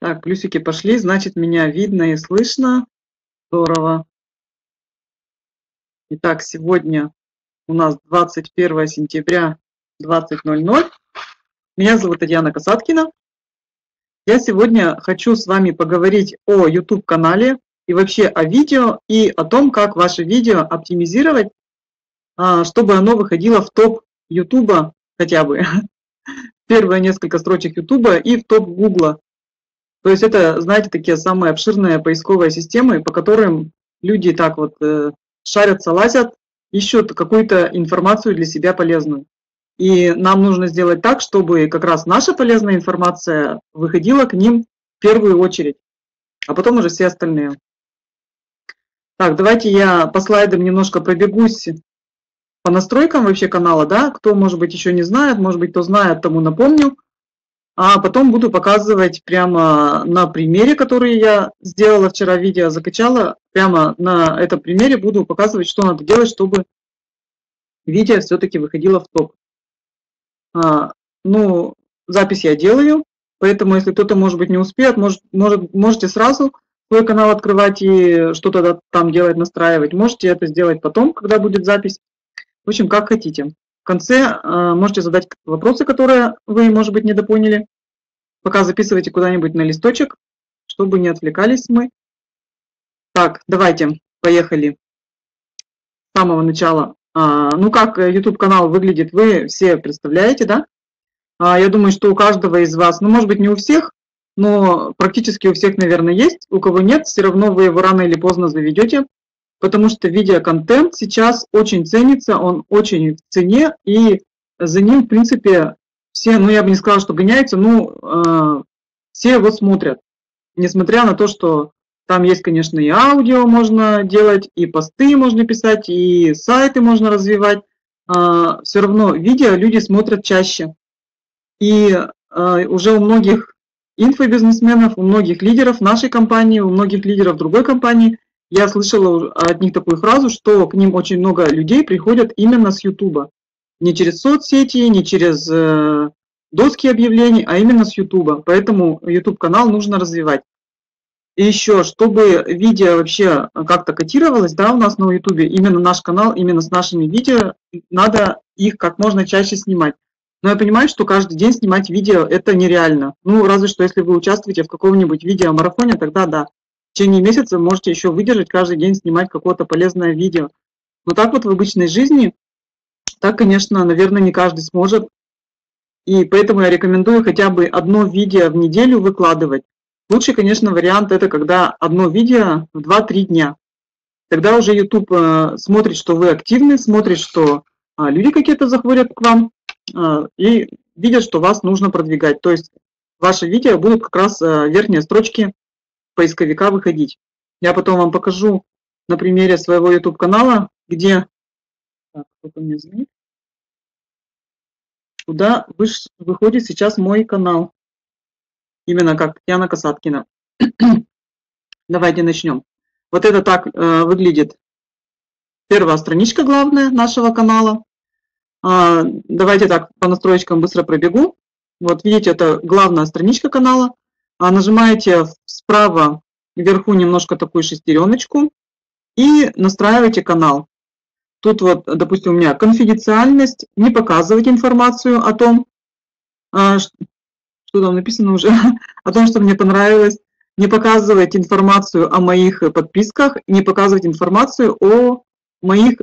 Так, плюсики пошли, значит, меня видно и слышно. Здорово. Итак, сегодня у нас 21 сентября 20.00. Меня зовут Татьяна Касаткина. Я сегодня хочу с вами поговорить о YouTube-канале и вообще о видео и о том, как ваше видео оптимизировать, а, чтобы оно выходило в топ YouTube хотя бы, первые несколько строчек YouTube и в топ Google. То есть это, знаете, такие самые обширные поисковые системы, по которым люди так вот э, шарятся, лазят, ищут какую-то информацию для себя полезную. И нам нужно сделать так, чтобы как раз наша полезная информация выходила к ним в первую очередь, а потом уже все остальные. Так, давайте я по слайдам немножко пробегусь по настройкам вообще канала, да, кто, может быть, еще не знает, может быть, кто знает, тому напомню а потом буду показывать прямо на примере, который я сделала вчера видео, закачала, прямо на этом примере буду показывать, что надо делать, чтобы видео все-таки выходило в топ. А, ну, запись я делаю, поэтому если кто-то, может быть, не успеет, может, может, можете сразу свой канал открывать и что-то там делать, настраивать. Можете это сделать потом, когда будет запись. В общем, как хотите. Конце э, можете задать вопросы, которые вы, может быть, недопоняли. Пока записывайте куда-нибудь на листочек, чтобы не отвлекались мы. Так, давайте, поехали. С самого начала. А, ну, как YouTube-канал выглядит, вы все представляете, да? А, я думаю, что у каждого из вас, ну, может быть, не у всех, но практически у всех, наверное, есть. У кого нет, все равно вы его рано или поздно заведете, потому что видеоконтент сейчас очень ценится, он очень в цене, и за ним, в принципе, все, ну я бы не сказала, что гоняются, ну э, все его смотрят. Несмотря на то, что там есть, конечно, и аудио можно делать, и посты можно писать, и сайты можно развивать, э, все равно видео люди смотрят чаще. И э, уже у многих инфобизнесменов, у многих лидеров нашей компании, у многих лидеров другой компании – я слышала от них такую фразу, что к ним очень много людей приходят именно с Ютуба. Не через соцсети, не через э, доски объявлений, а именно с Ютуба. Поэтому YouTube-канал нужно развивать. И еще, чтобы видео вообще как-то котировалось да, у нас на Ютубе, именно наш канал, именно с нашими видео, надо их как можно чаще снимать. Но я понимаю, что каждый день снимать видео – это нереально. Ну, разве что если вы участвуете в каком-нибудь видеомарафоне, тогда да течение месяца можете еще выдержать каждый день снимать какое-то полезное видео. Но так вот в обычной жизни, так, конечно, наверное, не каждый сможет. И поэтому я рекомендую хотя бы одно видео в неделю выкладывать. Лучший, конечно, вариант это когда одно видео в 2-3 дня. Тогда уже YouTube э, смотрит, что вы активны, смотрит, что а, люди какие-то заходят к вам а, и видят, что вас нужно продвигать. То есть ваши видео будут как раз э, верхние строчки поисковика выходить. Я потом вам покажу на примере своего YouTube канала, где так, кто-то мне звонит. Куда выходит сейчас мой канал. Именно как Яна Касаткина. Давайте начнем. Вот это так э, выглядит первая страничка главная нашего канала. А, давайте так по настроечкам быстро пробегу. Вот видите, это главная страничка канала. А нажимаете справа вверху немножко такую шестереночку и настраиваете канал. Тут вот, допустим, у меня конфиденциальность, не показывать информацию о том, а, что там написано уже, о том, что мне понравилось, не показывать информацию о моих подписках, не показывать информацию о моих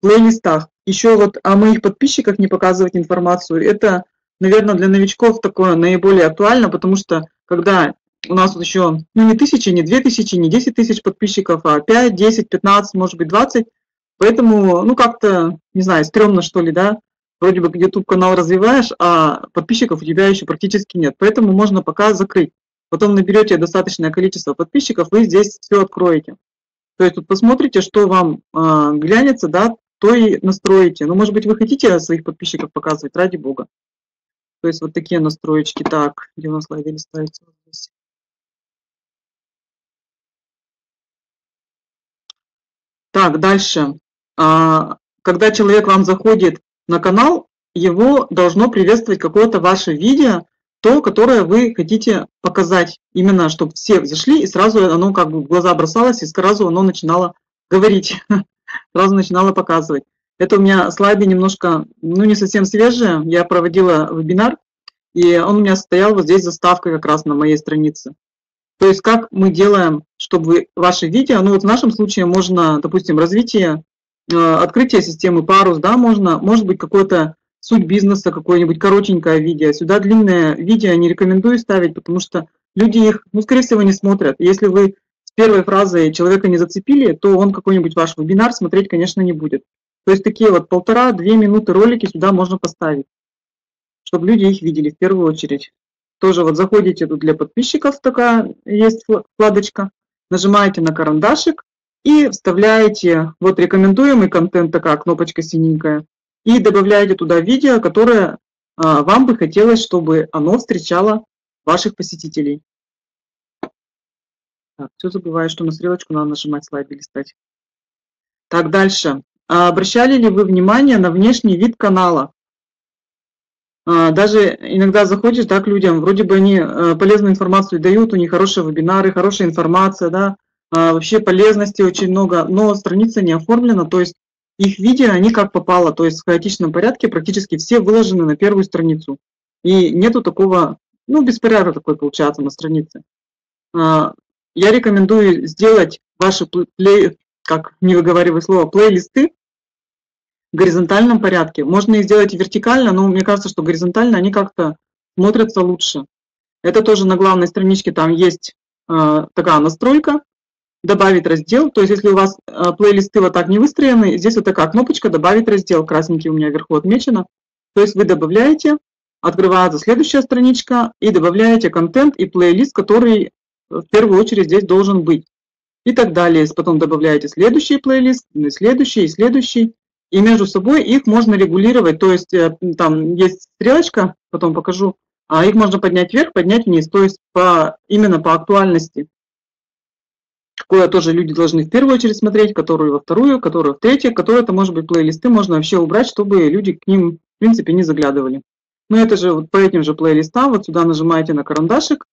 плейлистах. Еще вот о моих подписчиках не показывать информацию. Это, наверное, для новичков такое наиболее актуально, потому что когда у нас вот еще, ну, не тысячи, не две тысячи, не десять тысяч подписчиков, а пять, десять, пятнадцать, может быть, двадцать. Поэтому, ну, как-то, не знаю, стрёмно, что ли, да, вроде бы YouTube-канал развиваешь, а подписчиков у тебя еще практически нет. Поэтому можно пока закрыть. Потом наберете достаточное количество подписчиков, вы здесь все откроете. То есть тут посмотрите, что вам э, глянется, да, то и настроите. Ну, может быть, вы хотите своих подписчиков показывать, ради бога. То есть вот такие настроечки. Так, где у нас слайды листаются? Вот здесь. Так, дальше. А, когда человек вам заходит на канал, его должно приветствовать какое-то ваше видео, то, которое вы хотите показать. Именно, чтобы все зашли, и сразу оно как бы в глаза бросалось, и сразу оно начинало говорить, сразу начинало показывать. Это у меня слайды немножко, ну, не совсем свежие. Я проводила вебинар, и он у меня стоял вот здесь заставкой как раз на моей странице. То есть как мы делаем, чтобы ваши видео, ну вот в нашем случае можно, допустим, развитие, э, открытие системы парус, да, можно, может быть какое-то суть бизнеса, какое-нибудь коротенькое видео. Сюда длинное видео не рекомендую ставить, потому что люди их, ну, скорее всего, не смотрят. Если вы с первой фразой человека не зацепили, то он какой-нибудь ваш вебинар смотреть, конечно, не будет. То есть такие вот полтора-две минуты ролики сюда можно поставить, чтобы люди их видели в первую очередь. Тоже вот заходите тут для подписчиков, такая есть вкладочка, нажимаете на карандашик и вставляете вот рекомендуемый контент, такая кнопочка синенькая, и добавляете туда видео, которое а, вам бы хотелось, чтобы оно встречало ваших посетителей. Так, все забываю, что на стрелочку надо нажимать слайды листать. Так, дальше. А обращали ли вы внимание на внешний вид канала? А, даже иногда заходишь да, к людям, вроде бы они э, полезную информацию дают, у них хорошие вебинары, хорошая информация, да, а, вообще полезности очень много, но страница не оформлена, то есть их видео, они как попало, то есть в хаотичном порядке практически все выложены на первую страницу. И нету такого, ну, беспорядок такой получается на странице. Я рекомендую сделать ваши плей, как не выговариваю слово, плейлисты горизонтальном порядке. Можно их сделать вертикально, но мне кажется, что горизонтально они как-то смотрятся лучше. Это тоже на главной страничке там есть э, такая настройка, добавить раздел. То есть если у вас э, плейлисты вот так не выстроены, здесь вот такая кнопочка добавить раздел, красненький у меня вверху отмечено. То есть вы добавляете, открывается следующая страничка и добавляете контент и плейлист, который в первую очередь здесь должен быть и так далее. Потом добавляете следующий плейлист, следующий, следующий. И между собой их можно регулировать, то есть э, там есть стрелочка, потом покажу, а их можно поднять вверх, поднять вниз, то есть по, именно по актуальности. Какое тоже люди должны в первую очередь смотреть, которую во вторую, которую в третью, которые это может быть плейлисты можно вообще убрать, чтобы люди к ним в принципе не заглядывали. Но это же вот по этим же плейлистам, вот сюда нажимаете на карандашик,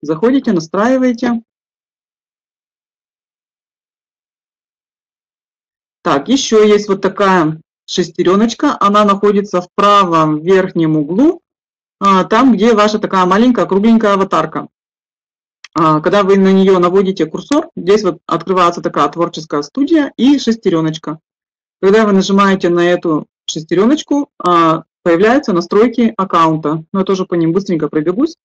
заходите, настраиваете. Так, еще есть вот такая шестереночка, она находится в правом верхнем углу, а, там, где ваша такая маленькая кругленькая аватарка. А, когда вы на нее наводите курсор, здесь вот открывается такая творческая студия и шестереночка. Когда вы нажимаете на эту шестереночку, а, появляются настройки аккаунта. Но я тоже по ним быстренько пробегусь.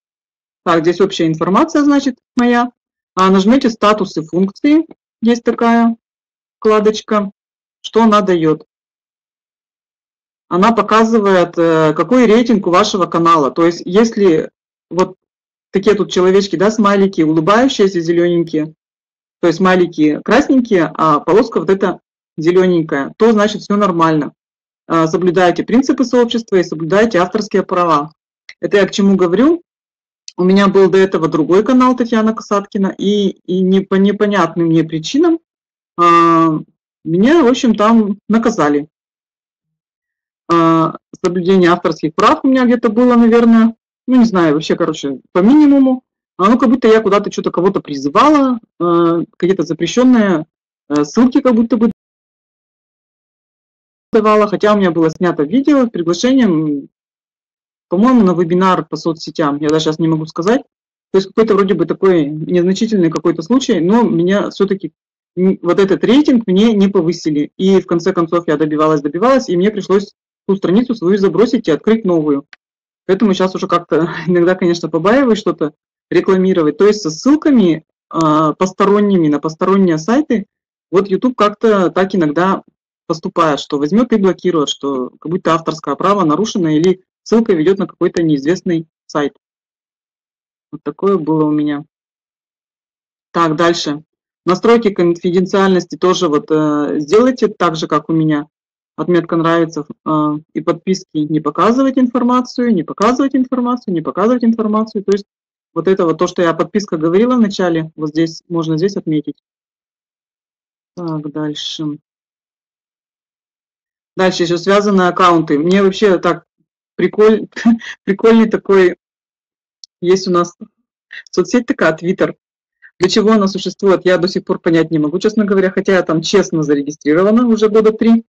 Так, здесь общая информация, значит, моя. Нажмете статусы функции, есть такая вкладочка что она дает? Она показывает, э, какой рейтинг у вашего канала. То есть, если вот такие тут человечки, да, смайлики, улыбающиеся, зелененькие, то есть смайлики красненькие, а полоска вот эта зелененькая, то значит все нормально. А, соблюдаете принципы сообщества и соблюдаете авторские права. Это я к чему говорю? У меня был до этого другой канал Татьяна Касаткина, и, и не по непонятным мне причинам а, меня, в общем, там наказали. А, соблюдение авторских прав у меня где-то было, наверное, ну, не знаю, вообще, короче, по минимуму. А ну, как будто я куда-то что-то кого-то призывала, а, какие-то запрещенные а, ссылки как будто бы давала, хотя у меня было снято видео с приглашением, по-моему, на вебинар по соцсетям, я даже сейчас не могу сказать. То есть какой-то вроде бы такой незначительный какой-то случай, но меня все-таки вот этот рейтинг мне не повысили. И в конце концов я добивалась, добивалась, и мне пришлось ту страницу свою забросить и открыть новую. Поэтому сейчас уже как-то иногда, конечно, побаиваюсь что-то рекламировать. То есть со ссылками э, посторонними на посторонние сайты, вот YouTube как-то так иногда поступает, что возьмет и блокирует, что как будто авторское право нарушено или ссылка ведет на какой-то неизвестный сайт. Вот такое было у меня. Так, дальше. Настройки конфиденциальности тоже вот э, сделайте так же, как у меня. Отметка нравится э, и подписки не показывать информацию, не показывать информацию, не показывать информацию. То есть вот это вот то, что я подписка говорила в начале, вот здесь можно здесь отметить. Так, дальше. Дальше еще связанные аккаунты. Мне вообще так приколь, прикольный такой Есть у нас соцсеть такая, Твиттер. Для чего она существует, я до сих пор понять не могу, честно говоря, хотя я там честно зарегистрирована уже года три.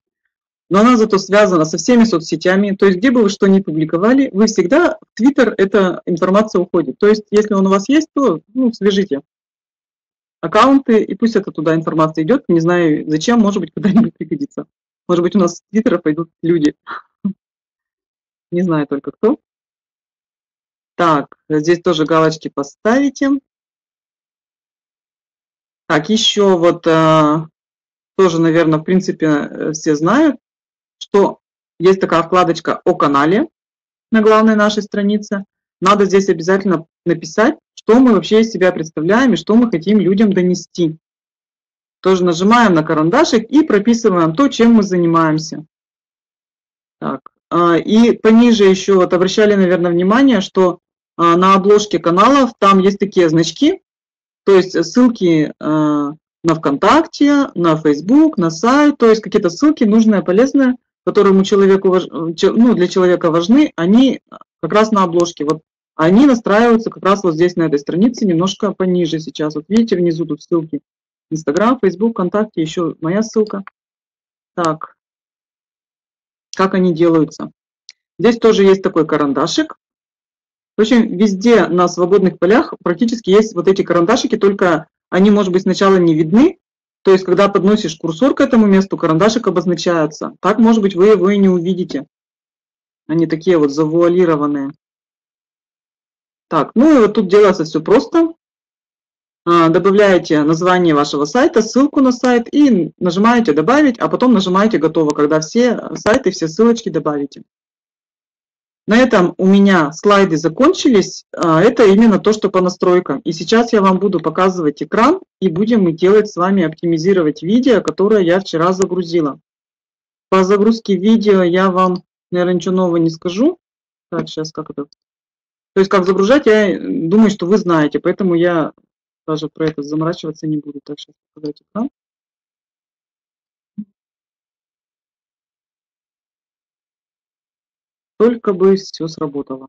Но она зато связана со всеми соцсетями. То есть где бы вы что ни публиковали, вы всегда в Твиттер эта информация уходит. То есть если он у вас есть, то ну, свяжите аккаунты, и пусть это туда информация идет. Не знаю зачем, может быть, когда-нибудь пригодится. Может быть, у нас с Твиттера пойдут люди. Не знаю только кто. Так, здесь тоже галочки поставите. Так, еще вот э, тоже, наверное, в принципе, э, все знают, что есть такая вкладочка о канале на главной нашей странице. Надо здесь обязательно написать, что мы вообще из себя представляем и что мы хотим людям донести. Тоже нажимаем на карандашик и прописываем то, чем мы занимаемся. Так. А, и пониже еще вот обращали, наверное, внимание, что на обложке каналов там есть такие значки, то есть ссылки а, на ВКонтакте, на Facebook, на сайт, то есть какие-то ссылки нужные, полезные, которые человеку, ну, для человека важны, они как раз на обложке. Вот они настраиваются как раз вот здесь на этой странице, немножко пониже сейчас. Вот видите, внизу тут ссылки. Инстаграм, Фейсбук, ВКонтакте, еще моя ссылка. Так, как они делаются. Здесь тоже есть такой карандашик. В общем, везде на свободных полях практически есть вот эти карандашики, только они, может быть, сначала не видны. То есть, когда подносишь курсор к этому месту, карандашик обозначается. Так, может быть, вы его и не увидите. Они такие вот завуалированные. Так, ну и вот тут делается все просто. А, добавляете название вашего сайта, ссылку на сайт и нажимаете «Добавить», а потом нажимаете «Готово», когда все сайты, все ссылочки добавите. На этом у меня слайды закончились. А, это именно то, что по настройкам. И сейчас я вам буду показывать экран и будем мы делать с вами оптимизировать видео, которое я вчера загрузила. По загрузке видео я вам, наверное, ничего нового не скажу. Так, сейчас как это... То есть как загружать, я думаю, что вы знаете, поэтому я даже про это заморачиваться не буду. Так, сейчас показать экран. Только бы все сработало.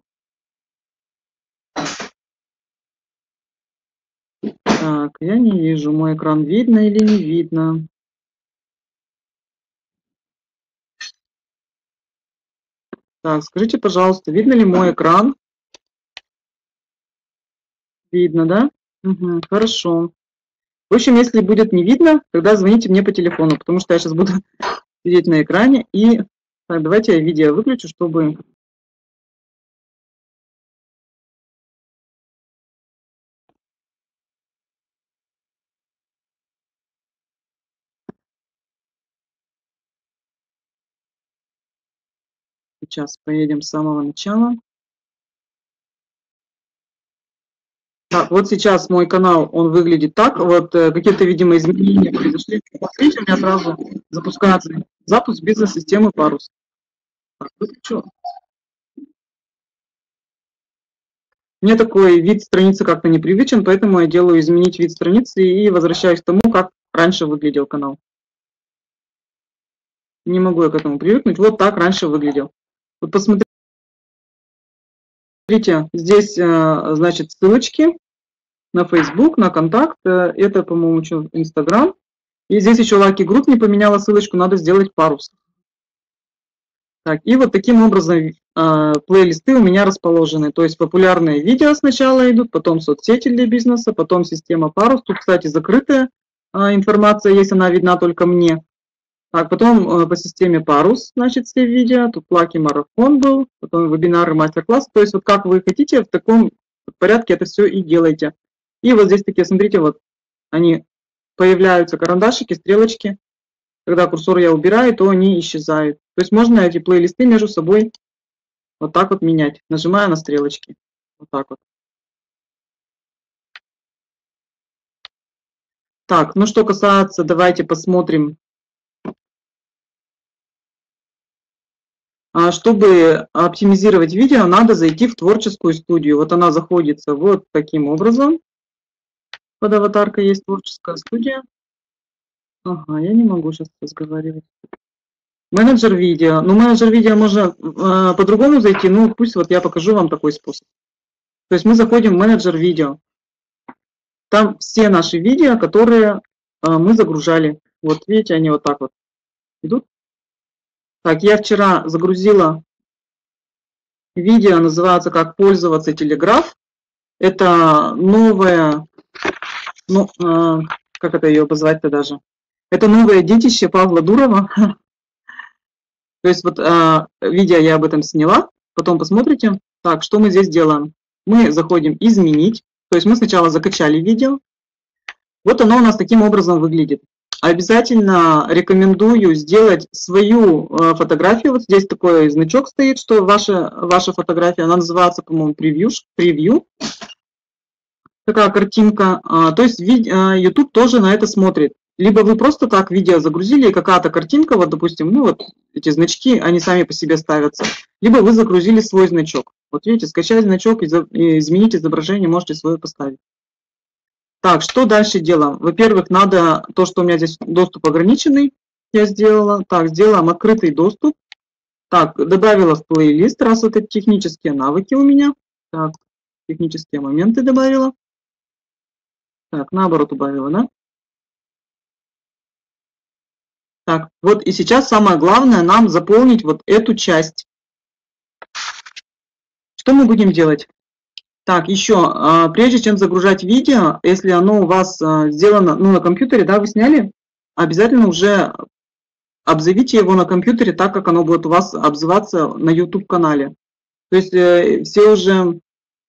Так, я не вижу, мой экран видно или не видно. Так, скажите, пожалуйста, видно ли мой экран? Видно, да? Угу, хорошо. В общем, если будет не видно, тогда звоните мне по телефону, потому что я сейчас буду сидеть на экране. И так, давайте я видео выключу, чтобы... Сейчас поедем с самого начала. Так, вот сейчас мой канал, он выглядит так. Вот э, какие-то, видимо, изменения произошли. Смотрите, у меня сразу запускается запуск бизнес-системы Парус. Выключу. Мне такой вид страницы как-то непривычен, поэтому я делаю изменить вид страницы и возвращаюсь к тому, как раньше выглядел канал. Не могу я к этому привыкнуть. Вот так раньше выглядел. Вот посмотрите. Смотрите, здесь, э, значит, ссылочки на Facebook, на контакт. Э, это, по-моему, что Instagram. И здесь еще Lucky Group не поменяла ссылочку, надо сделать парус. Так, и вот таким образом э, плейлисты у меня расположены. То есть популярные видео сначала идут, потом соцсети для бизнеса, потом система парус. Тут, кстати, закрытая э, информация есть, она видна только мне. Так, потом э, по системе парус, значит, все видео. Тут Lucky марафон был, потом вебинары, мастер-классы. То есть вот как вы хотите, в таком порядке это все и делайте. И вот здесь такие, смотрите, вот они появляются, карандашики, стрелочки. Когда курсор я убираю, то они исчезают. То есть можно эти плейлисты между собой вот так вот менять, нажимая на стрелочки. Вот так вот. Так, ну что касается, давайте посмотрим. А чтобы оптимизировать видео, надо зайти в творческую студию. Вот она заходится вот таким образом. Под аватаркой есть творческая студия. Ага, я не могу сейчас разговаривать. Менеджер видео. Ну, менеджер видео можно э, по-другому зайти. Ну, пусть вот я покажу вам такой способ. То есть мы заходим в менеджер видео. Там все наши видео, которые а, мы загружали. Вот видите, они вот так вот идут. Так, я вчера загрузила видео, называется «Как пользоваться телеграф». Это новая, ну, э, как это ее обозвать-то даже? Это новое детище Павла Дурова. То есть вот э, видео я об этом сняла, потом посмотрите. Так, что мы здесь делаем? Мы заходим «Изменить». То есть мы сначала закачали видео. Вот оно у нас таким образом выглядит. Обязательно рекомендую сделать свою э, фотографию. Вот здесь такой значок стоит, что ваша, ваша фотография, она называется, по-моему, превью, превью. Такая картинка. А, то есть YouTube тоже на это смотрит. Либо вы просто так видео загрузили, и какая-то картинка, вот, допустим, ну вот эти значки, они сами по себе ставятся. Либо вы загрузили свой значок. Вот видите, скачать значок и изменить изображение можете свое поставить. Так, что дальше делаем? Во-первых, надо то, что у меня здесь доступ ограниченный, я сделала. Так, сделаем открытый доступ. Так, добавила в плейлист, раз это технические навыки у меня. Так, технические моменты добавила. Так, наоборот убавила, да? Так, вот и сейчас самое главное нам заполнить вот эту часть. Что мы будем делать? Так, еще, а, прежде чем загружать видео, если оно у вас а, сделано ну, на компьютере, да, вы сняли, обязательно уже обзовите его на компьютере так, как оно будет у вас обзываться на YouTube-канале. То есть э, все уже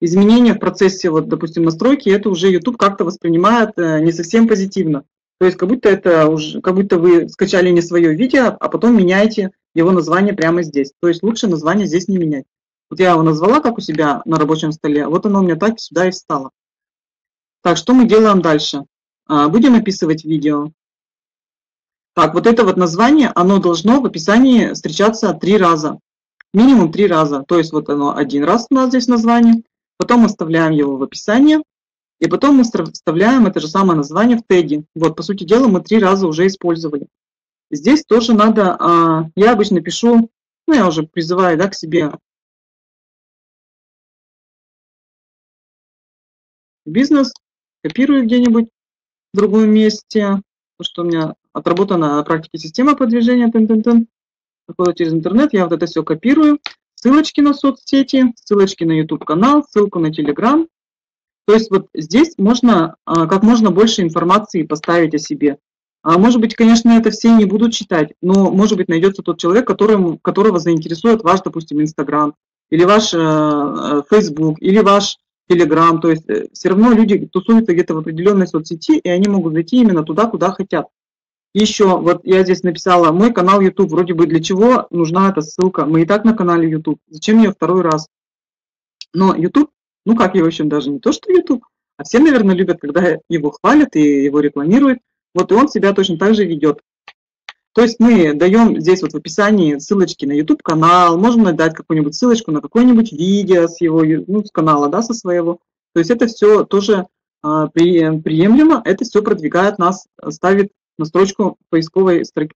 изменения в процессе, вот, допустим, настройки, это уже YouTube как-то воспринимает э, не совсем позитивно. То есть как будто это уже, как будто вы скачали не свое видео, а потом меняете его название прямо здесь. То есть лучше название здесь не менять. Вот я его назвала, как у себя на рабочем столе, вот оно у меня так сюда и встало. Так, что мы делаем дальше? А, будем описывать видео. Так, вот это вот название, оно должно в описании встречаться три раза. Минимум три раза. То есть вот оно один раз у нас здесь название, потом мы вставляем его в описание, и потом мы вставляем это же самое название в теги. Вот, по сути дела, мы три раза уже использовали. Здесь тоже надо, а, я обычно пишу, ну, я уже призываю да, к себе бизнес, копирую где-нибудь в другом месте, то, что у меня отработана на практике система продвижения, тын -тын -тын. Проходит через интернет, я вот это все копирую, ссылочки на соцсети, ссылочки на YouTube-канал, ссылку на Telegram. То есть вот здесь можно а, как можно больше информации поставить о себе. А может быть, конечно, это все не будут читать, но, может быть, найдется тот человек, которому, которого заинтересует ваш, допустим, Инстаграм, или ваш э, э Facebook, или ваш Telegram, то есть э, все равно люди тусуются где-то в определенной соцсети, и они могут зайти именно туда, куда хотят. Еще, вот я здесь написала, мой канал YouTube, вроде бы для чего нужна эта ссылка? Мы и так на канале YouTube, зачем ее второй раз? Но YouTube, ну как его еще даже не то, что YouTube, а все, наверное, любят, когда его хвалят и его рекламируют. Вот и он себя точно так же ведет. То есть мы даем здесь вот в описании ссылочки на YouTube канал, можем дать какую-нибудь ссылочку на какое-нибудь видео с его, ну, с канала, да, со своего. То есть это все тоже а, при, приемлемо, это все продвигает нас, ставит на строчку поисковой строки.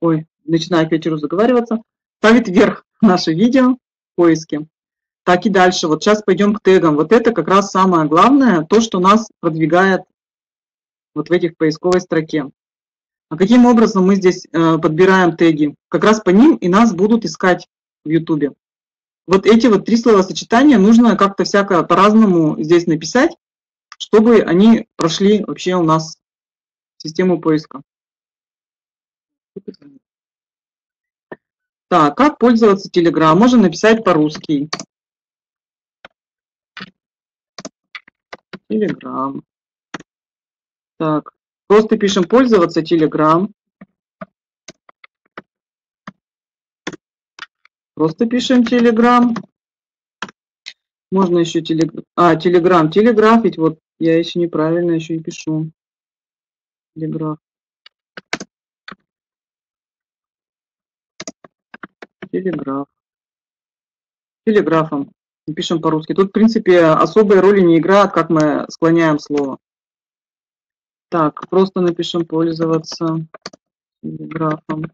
Ой, начинаю опять заговариваться. Ставит вверх наше видео в поиске. Так и дальше. Вот сейчас пойдем к тегам. Вот это как раз самое главное, то, что нас продвигает вот в этих поисковой строке. А каким образом мы здесь э, подбираем теги? Как раз по ним и нас будут искать в YouTube. Вот эти вот три словосочетания нужно как-то всяко по-разному здесь написать, чтобы они прошли вообще у нас систему поиска. Так, как пользоваться Telegram? Можно написать по-русски. Telegram. Так, Просто пишем пользоваться Telegram. Просто пишем Telegram. Можно еще Telegram. А, Telegram. Телеграфить. Вот я еще неправильно еще и пишу. Телеграф. Телеграф. Телеграфом. Пишем по-русски. Тут, в принципе, особой роли не играет, как мы склоняем слово. Так, просто напишем пользоваться телеграфом.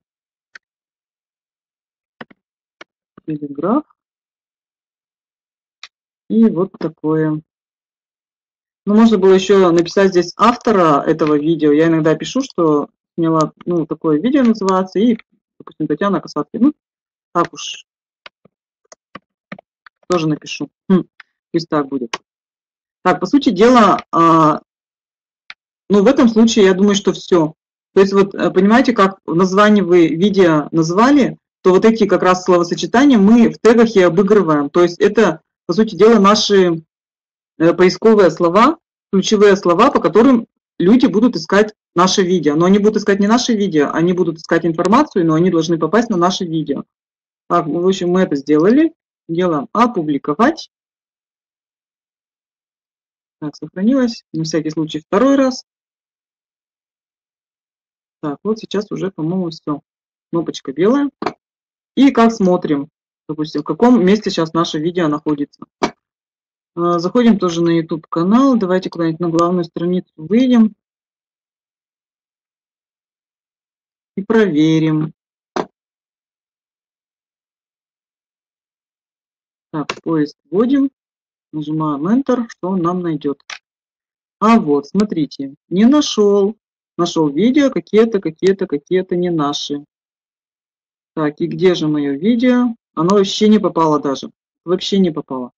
Телеграф. И вот такое. Ну, можно было еще написать здесь автора этого видео. Я иногда пишу, что сняла, ну, такое видео называется, и, допустим, Татьяна Касаткина. Ну, так уж тоже напишу. Хм, пусть так будет. Так, по сути дела, а, ну, в этом случае я думаю, что все. То есть вот э, понимаете, как в названии вы видео назвали, то вот эти как раз словосочетания мы в тегах и обыгрываем. То есть это, по сути дела, наши э, поисковые слова, ключевые слова, по которым люди будут искать наше видео. Но они будут искать не наше видео, они будут искать информацию, но они должны попасть на наше видео. Так, в общем, мы это сделали. Делаем опубликовать. Так, сохранилось. На всякий случай второй раз. Так, вот сейчас уже, по-моему, все. Кнопочка белая. И как смотрим, допустим, в каком месте сейчас наше видео находится. А, заходим тоже на YouTube канал. Давайте куда-нибудь на главную страницу выйдем. И проверим. Так, поиск вводим. Нажимаем Enter, что он нам найдет. А вот, смотрите, не нашел нашел видео, какие-то, какие-то, какие-то не наши. Так, и где же мое видео? Оно вообще не попало даже. Вообще не попало.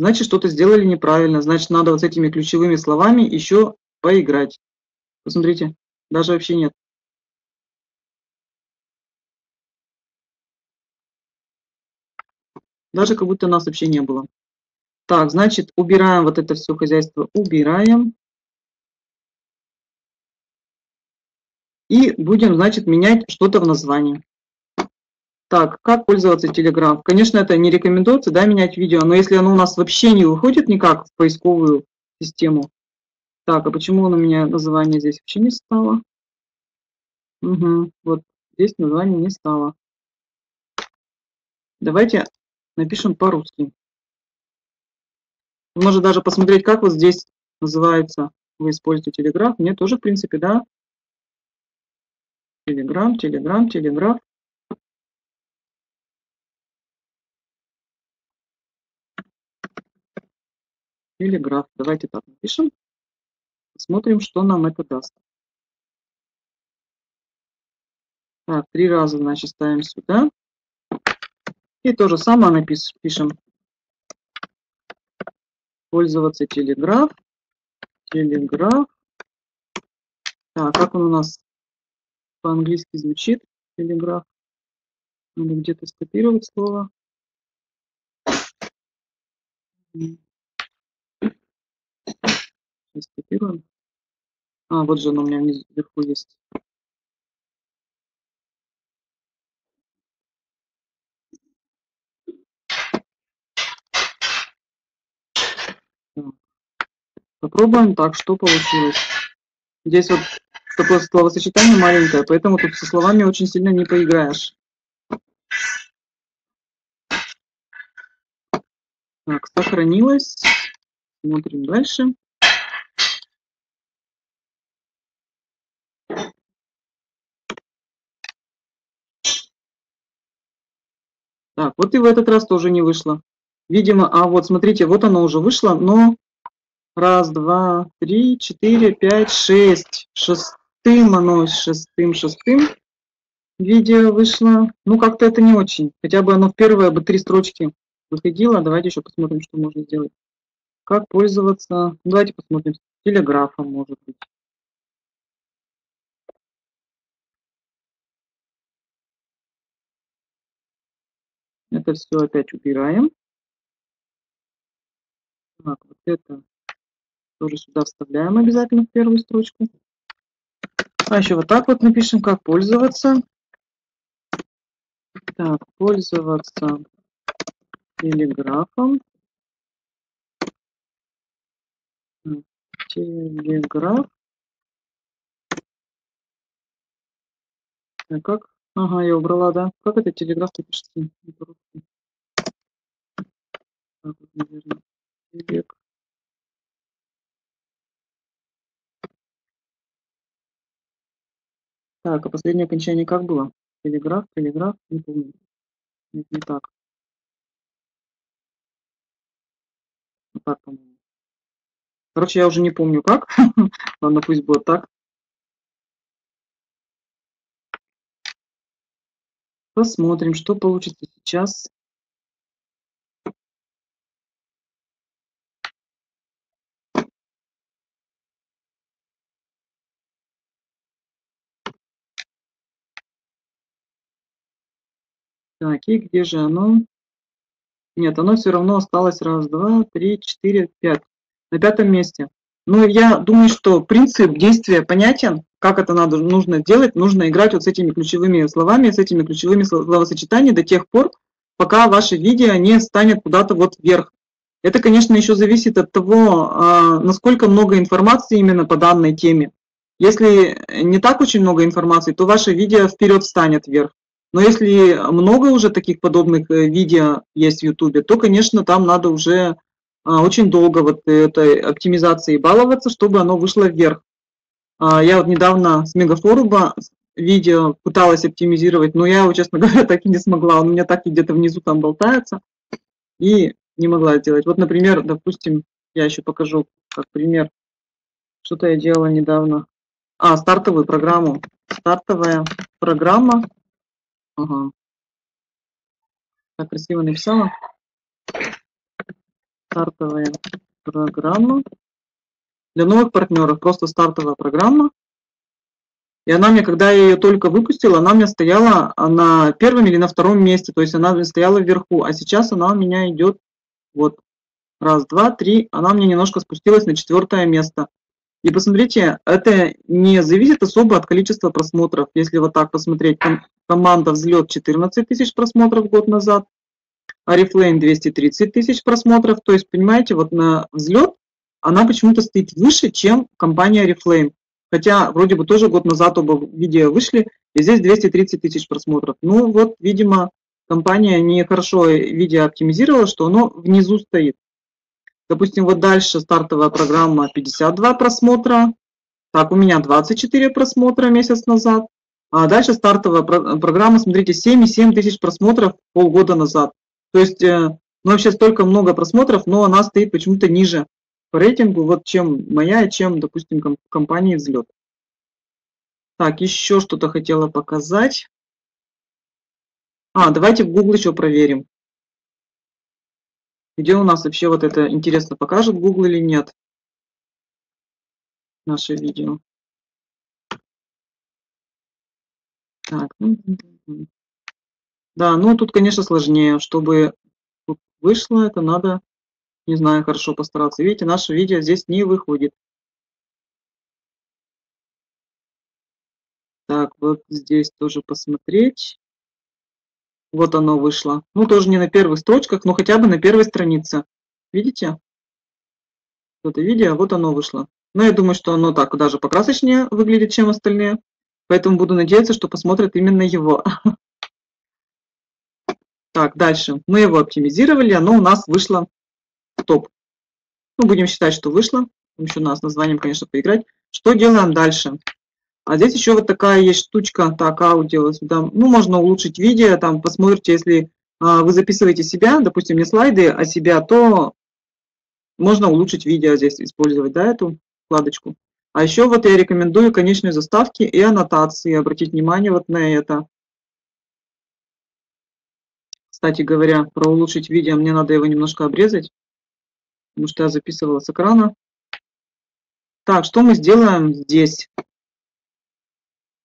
Значит, что-то сделали неправильно. Значит, надо вот с этими ключевыми словами еще поиграть. Посмотрите, даже вообще нет. Даже как будто нас вообще не было. Так, значит, убираем вот это все хозяйство, убираем. И будем, значит, менять что-то в названии. Так, как пользоваться Telegram? Конечно, это не рекомендуется, да, менять видео, но если оно у нас вообще не выходит никак в поисковую систему. Так, а почему у меня название здесь вообще не стало? Угу, вот здесь название не стало. Давайте напишем по-русски. Можно даже посмотреть, как вот здесь называется, вы используете телеграф. Мне тоже, в принципе, да. Телеграм, телеграм, телеграф. Телеграф. Давайте так напишем. Посмотрим, что нам это даст. Так, три раза, значит, ставим сюда. И то же самое напишем пользоваться телеграф. Телеграф. Так, как он у нас по-английски звучит? Телеграф. Надо где-то скопировать слово. Сейчас скопируем. А, вот же оно у меня внизу вверху есть. Попробуем так, что получилось. Здесь вот такое словосочетание маленькое, поэтому тут со словами очень сильно не поиграешь. Так, сохранилось. Смотрим дальше. Так, вот и в этот раз тоже не вышло. Видимо, а вот смотрите, вот оно уже вышло, но Раз, два, три, четыре, пять, шесть. Шестым оно, шестым, шестым видео вышло. Ну, как-то это не очень. Хотя бы оно в первые бы три строчки выходило. Давайте еще посмотрим, что можно сделать. Как пользоваться. Давайте посмотрим. Телеграфом, может быть. Это все опять убираем. Это тоже сюда вставляем обязательно в первую строчку. А еще вот так вот напишем, как пользоваться. Так, пользоваться телеграфом. Телеграф. Так, как? Ага, я убрала, да. Как это телеграф пишется? Так, вот, наверное. Телег. Так, а последнее окончание как было? Телеграф, телеграф, не помню. Нет, не так. Так, по-моему. Короче, я уже не помню как. Ладно, пусть будет так. Посмотрим, что получится сейчас. Так, и где же оно? Нет, оно все равно осталось раз, два, три, четыре, пять. На пятом месте. Ну, я думаю, что принцип действия понятен, как это надо, нужно делать. Нужно играть вот с этими ключевыми словами, с этими ключевыми словосочетаниями до тех пор, пока ваше видео не станет куда-то вот вверх. Это, конечно, еще зависит от того, а, насколько много информации именно по данной теме. Если не так очень много информации, то ваше видео вперед станет вверх. Но если много уже таких подобных э, видео есть в YouTube, то, конечно, там надо уже а, очень долго вот этой оптимизацией баловаться, чтобы оно вышло вверх. А, я вот недавно с Мегафорума видео пыталась оптимизировать, но я его, честно говоря, так и не смогла. Он у меня так где-то внизу там болтается. И не могла сделать. Вот, например, допустим, я еще покажу как пример. Что-то я делала недавно. А, стартовую программу. Стартовая программа Ага. Так красиво написала. Стартовая программа. Для новых партнеров просто стартовая программа. И она мне, когда я ее только выпустила, она меня стояла на первом или на втором месте, то есть она стояла вверху, а сейчас она у меня идет вот раз, два, три, она мне немножко спустилась на четвертое место. И посмотрите, это не зависит особо от количества просмотров. Если вот так посмотреть, там команда «Взлет» 14 тысяч просмотров год назад, Арифлейм 230 тысяч просмотров. То есть, понимаете, вот на «Взлет» она почему-то стоит выше, чем компания Арифлейм. Хотя вроде бы тоже год назад оба видео вышли, и здесь 230 тысяч просмотров. Ну вот, видимо, компания не хорошо видео оптимизировала, что оно внизу стоит. Допустим, вот дальше стартовая программа 52 просмотра. Так, у меня 24 просмотра месяц назад. А дальше стартовая программа, смотрите, 7,7 тысяч просмотров полгода назад. То есть, э, ну, вообще столько много просмотров, но она стоит почему-то ниже по рейтингу, вот чем моя и чем, допустим, компании «Взлет». Так, еще что-то хотела показать. А, давайте в Google еще проверим. Где у нас вообще вот это интересно, покажет Google или нет? Наше видео. Так. Да, ну тут, конечно, сложнее. Чтобы вышло, это надо, не знаю, хорошо постараться. Видите, наше видео здесь не выходит. Так, вот здесь тоже посмотреть. Вот оно вышло. Ну, тоже не на первых строчках, но хотя бы на первой странице. Видите? Это видео, вот оно вышло. Но я думаю, что оно так даже покрасочнее выглядит, чем остальные. Поэтому буду надеяться, что посмотрят именно его. Так, дальше. Мы его оптимизировали, оно у нас вышло в топ. Ну, будем считать, что вышло. Еще у нас названием, конечно, поиграть. Что делаем дальше? А здесь еще вот такая есть штучка, так, аудио сюда. Ну, можно улучшить видео, там, посмотрите, если а, вы записываете себя, допустим, не слайды, а себя, то можно улучшить видео здесь, использовать, да, эту вкладочку. А еще вот я рекомендую конечные заставки и аннотации, обратить внимание вот на это. Кстати говоря, про улучшить видео, мне надо его немножко обрезать, потому что я записывала с экрана. Так, что мы сделаем здесь?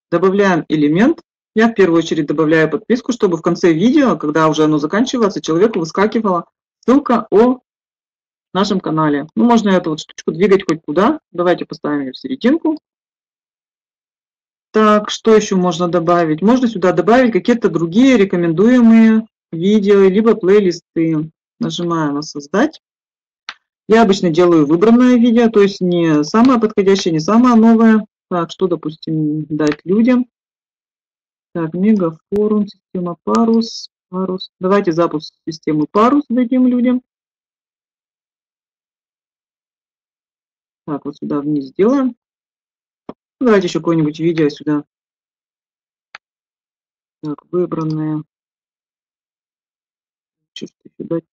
Добавляем элемент. Я в первую очередь добавляю подписку, чтобы в конце видео, когда уже оно заканчивается, человеку выскакивала ссылка о нашем канале. Ну, можно эту вот штучку двигать хоть куда. Давайте поставим ее в серединку. Так, что еще можно добавить? Можно сюда добавить какие-то другие рекомендуемые видео, либо плейлисты. Нажимаем на «Создать». Я обычно делаю выбранное видео, то есть не самое подходящее, не самое новое. Так, что, допустим, дать людям? Так, мегафорум, система парус, парус. Давайте запуск системы парус дадим людям. Так, вот сюда вниз сделаем. Давайте еще какое-нибудь видео сюда. Так, выбранное. что-то дать.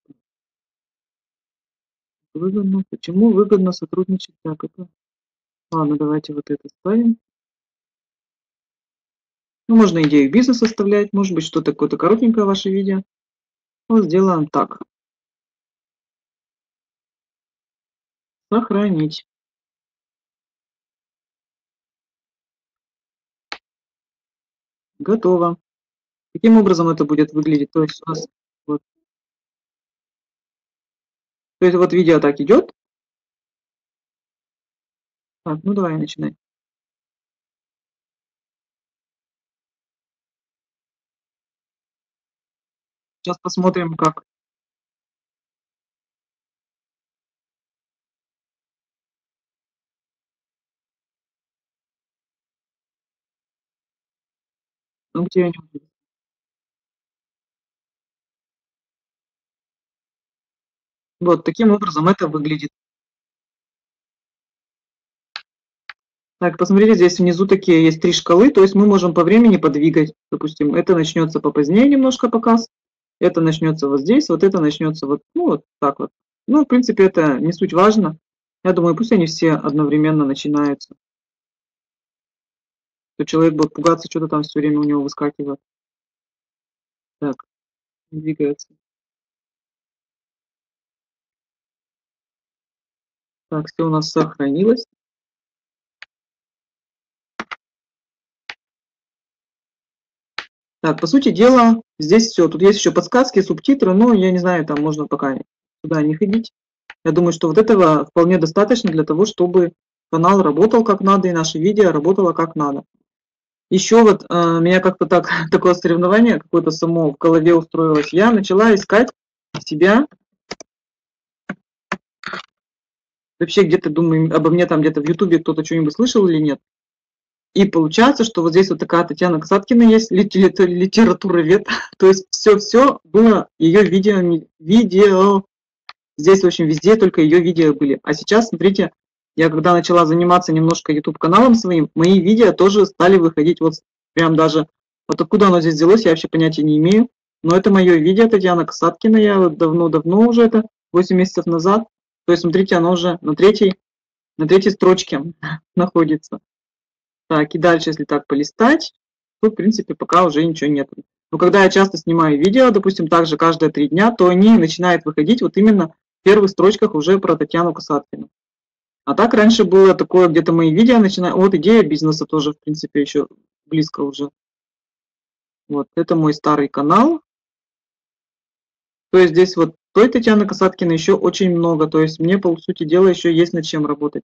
Выгодно. Почему выгодно сотрудничать? Так, это... Ладно, давайте вот это ставим. Ну, можно идею бизнеса составлять, может быть, что-то какое-то коротенькое ваше видео. Вот сделаем так. Сохранить. Готово. Каким образом это будет выглядеть? То есть у нас вот. То есть вот видео так идет. Так, ну давай начинай. Сейчас посмотрим, как. Ну, где они? Вот таким образом это выглядит. Так, посмотрите, здесь внизу такие есть три шкалы, то есть мы можем по времени подвигать. Допустим, это начнется попозднее немножко показ, это начнется вот здесь, вот это начнется вот, ну, вот так вот. Ну, в принципе, это не суть важно. Я думаю, пусть они все одновременно начинаются. То человек будет пугаться, что-то там все время у него выскакивает. Так, двигается. Так, все у нас сохранилось. Так, по сути дела, здесь все. Тут есть еще подсказки, субтитры, но я не знаю, там можно пока туда не ходить. Я думаю, что вот этого вполне достаточно для того, чтобы канал работал как надо и наше видео работало как надо. Еще вот э, меня как-то так, такое соревнование какое-то само в голове устроилось. Я начала искать себя. Вообще где-то думаю, обо мне там где-то в Ютубе кто-то что-нибудь слышал или нет. И получается, что вот здесь вот такая Татьяна Касаткина есть, литературовед. То есть все-все было ее видео, видео. Здесь, в общем, везде только ее видео были. А сейчас, смотрите, я когда начала заниматься немножко YouTube каналом своим, мои видео тоже стали выходить вот прям даже, вот откуда оно здесь взялось, я вообще понятия не имею. Но это мое видео Татьяна Касаткина, я давно-давно уже это, 8 месяцев назад. То есть, смотрите, оно уже на третьей, на третьей строчке находится. Так, и дальше, если так полистать, то, в принципе, пока уже ничего нет. Но когда я часто снимаю видео, допустим, также каждые три дня, то они начинают выходить вот именно в первых строчках уже про Татьяну Касаткину. А так раньше было такое, где-то мои видео начинаю, вот идея бизнеса тоже, в принципе, еще близко уже. Вот, это мой старый канал. То есть здесь вот той Татьяны Касаткиной еще очень много, то есть мне, по сути дела, еще есть над чем работать.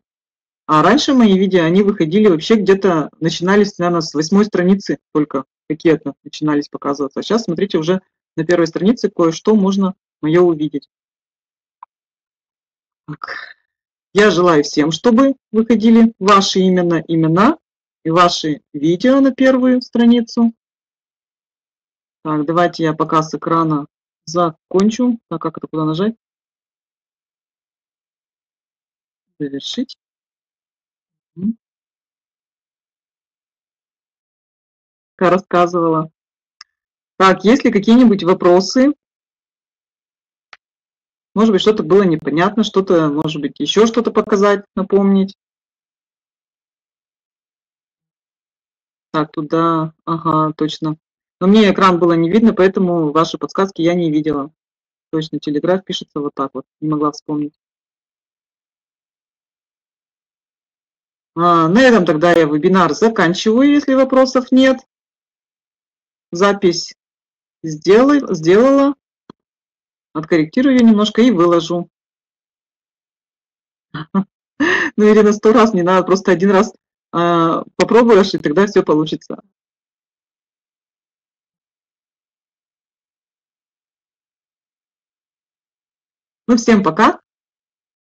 А раньше мои видео, они выходили вообще где-то, начинались, наверное, с восьмой страницы только какие-то начинались показываться. А сейчас, смотрите, уже на первой странице кое-что можно мое увидеть. Так. Я желаю всем, чтобы выходили ваши именно имена и ваши видео на первую страницу. Так, давайте я пока с экрана закончу. Так, как это куда нажать? Завершить. Я рассказывала. Так, есть ли какие-нибудь вопросы? Может быть, что-то было непонятно, что-то, может быть, еще что-то показать, напомнить. Так, туда, ага, точно. Но мне экран было не видно, поэтому ваши подсказки я не видела. Точно, телеграф пишется вот так вот, не могла вспомнить. А, на этом тогда я вебинар заканчиваю, если вопросов нет. Запись сделай, сделала. Откорректирую ее немножко и выложу. Ну, Ирина, сто раз не надо, просто один раз э, попробуешь, и тогда все получится. Ну, всем пока.